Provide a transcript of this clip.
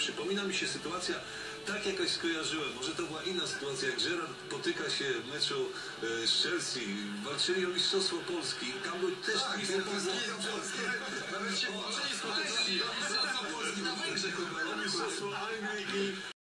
przypomina mi się sytuacja, tak jakoś skojarzyłem, może to była inna sytuacja, jak Gerard potyka się w meczu e, z Chelsea, walczyli o Mistrzostwo Polski, tam był też taki wielki Nawet się włączyli z kontekstu. o Mistrzostwo Anglii